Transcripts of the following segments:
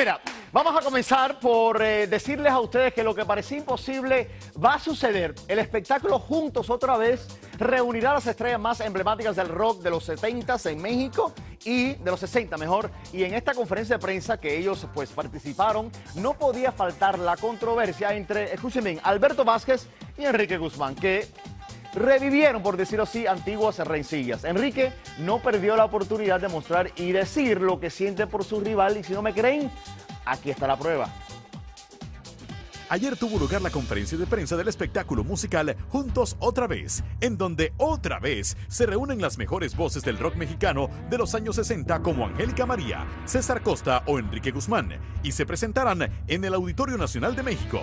mira, vamos a comenzar por eh, decirles a ustedes que lo que parecía imposible va a suceder. El espectáculo Juntos otra vez reunirá a las estrellas más emblemáticas del rock de los 70 en México y de los 60 mejor. Y en esta conferencia de prensa que ellos pues participaron, no podía faltar la controversia entre, escuchen bien, Alberto Vázquez y Enrique Guzmán, que revivieron, por decirlo así, antiguas rencillas. Enrique no perdió la oportunidad de mostrar y decir lo que siente por su rival y si no me creen, aquí está la prueba. Ayer tuvo lugar la conferencia de prensa del espectáculo musical Juntos otra vez, en donde otra vez se reúnen las mejores voces del rock mexicano de los años 60 como Angélica María, César Costa o Enrique Guzmán, y se presentarán en el Auditorio Nacional de México.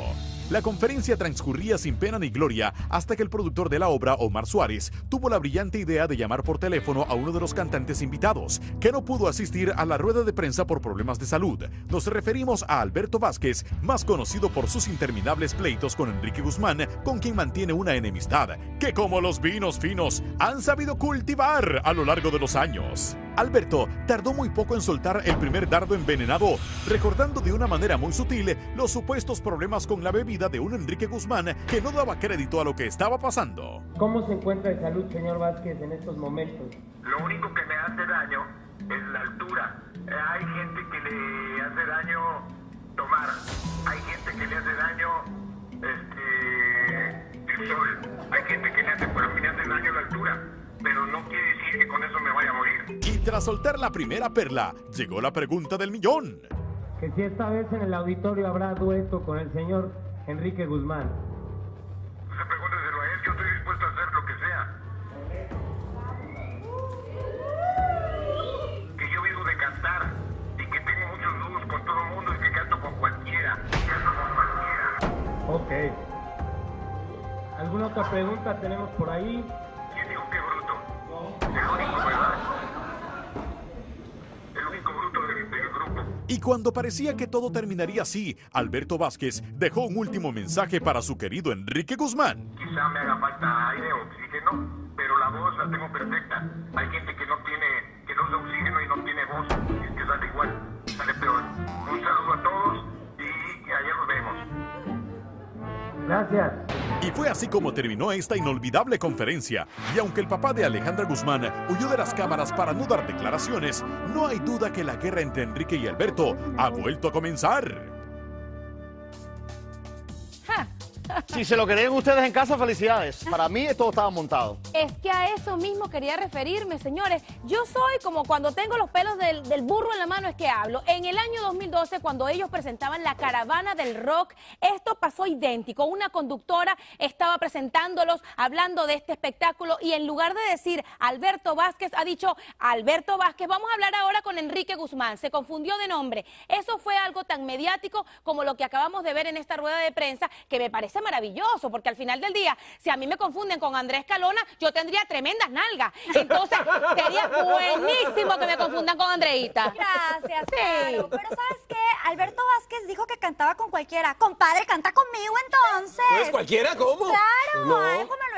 La conferencia transcurría sin pena ni gloria hasta que el productor de la obra, Omar Suárez, tuvo la brillante idea de llamar por teléfono a uno de los cantantes invitados, que no pudo asistir a la rueda de prensa por problemas de salud. Nos referimos a Alberto Vázquez, más conocido por sus interminables pleitos con Enrique Guzmán, con quien mantiene una enemistad, que como los vinos finos han sabido cultivar a lo largo de los años. Alberto tardó muy poco en soltar el primer dardo envenenado, recordando de una manera muy sutil los supuestos problemas con la bebida de un Enrique Guzmán que no daba crédito a lo que estaba pasando. ¿Cómo se encuentra de salud, señor Vázquez, en estos momentos? Lo único que me hace daño es la altura. Hay gente que le hace daño tomar, hay gente que le hace daño este, el sol, hay gente tras soltar la primera perla, llegó la pregunta del millón. Que si esta vez en el auditorio habrá dueto con el señor Enrique Guzmán. Pregúnteselo a él, yo estoy dispuesto a hacer lo que sea. Que yo vivo de cantar y que tengo muchos nudos con todo el mundo y que canto con cualquiera. Canto con cualquiera. Ok. ¿Alguna otra pregunta tenemos por ahí? Y cuando parecía que todo terminaría así, Alberto Vázquez dejó un último mensaje para su querido Enrique Guzmán. Quizá me haga falta aire o oxígeno, pero la voz la tengo perfecta. Hay gente que no tiene, que no usa oxígeno y no tiene voz, y es que sale igual, sale peor. Un saludo a todos y ayer nos vemos. Gracias. Y fue así como terminó esta inolvidable conferencia. Y aunque el papá de Alejandra Guzmán huyó de las cámaras para no dar declaraciones, no hay duda que la guerra entre Enrique y Alberto ha vuelto a comenzar. Si se lo creen ustedes en casa, felicidades. Para mí todo estaba montado. Es que a eso mismo quería referirme, señores. Yo soy como cuando tengo los pelos del, del burro en la mano es que hablo. En el año 2012, cuando ellos presentaban la caravana del rock, esto pasó idéntico. Una conductora estaba presentándolos, hablando de este espectáculo y en lugar de decir Alberto Vázquez, ha dicho Alberto Vázquez, vamos a hablar ahora con Enrique Guzmán. Se confundió de nombre. Eso fue algo tan mediático como lo que acabamos de ver en esta rueda de prensa, que me parece maravilloso, porque al final del día, si a mí me confunden con Andrés Calona, yo tendría tremendas nalgas. Entonces, sería buenísimo que me confundan con Andreita. Gracias, Sí. claro. Pero ¿sabes qué? Alberto Vázquez dijo que cantaba con cualquiera. Compadre, canta conmigo entonces. ¿No es cualquiera? ¿Cómo? Claro, No.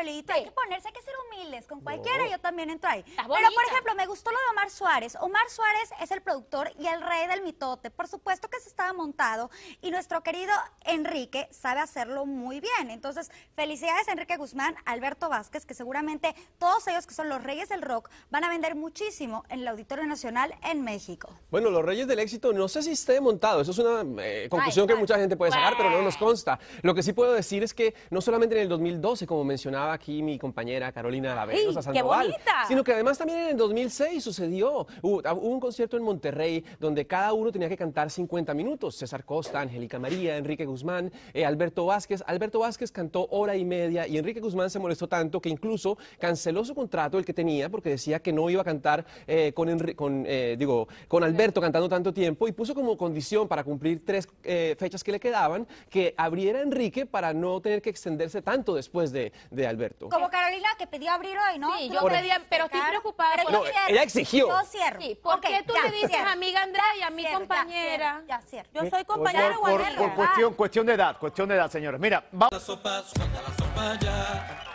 Ay, hay que ponerse, hay que ser humildes. Con cualquiera yo también entro ahí. Pero, por ejemplo, me gustó lo de Omar Suárez. Omar Suárez es el productor y el rey del mitote. Por supuesto que se estaba montado y nuestro querido Enrique sabe hacerlo muy bien. Entonces, felicidades Enrique Guzmán, Alberto Vázquez, que seguramente todos ellos que son los reyes del rock van a vender muchísimo en el Auditorio Nacional en México. Bueno, los Reyes del Éxito, no sé si esté montado. Eso es una eh, conclusión que bueno. mucha gente puede sacar, pero no nos consta. Lo que sí puedo decir es que no solamente en el 2012, como mencionaba aquí mi compañera Carolina Lavenosa ¡Ay, qué Sandoval, bonita! sino que además también en el 2006 sucedió. Hubo, hubo un concierto en Monterrey donde cada uno tenía que cantar 50 minutos. César Costa, Angélica María, Enrique Guzmán, eh, Alberto Vázquez. Alberto Vázquez cantó hora y media y Enrique Guzmán se molestó tanto que incluso canceló su contrato, el que tenía, porque decía que no iba a cantar eh, con, Enri- con, eh, digo, con Alberto cantando tanto tiempo y puso como condición para cumplir tres fechas que le quedaban que abriera Enrique para no tener que extenderse tanto después de, de Alberto. Como Carolina que pidió abrir hoy, ¿no? Sí, yo pedía, pero estoy preocupada Pero No, cierro. ella exigió. Yo cierro. Sí, ¿por qué tú ya, le dices cierro. a amiga Andrea y a mi Cierro, compañera? Ya, cierro. Yo soy Por, compañera por- por- por cuestión, cuestión de edad, cuestión de edad, señores. Mira, vamos. la sopa, suelta la sopa ya.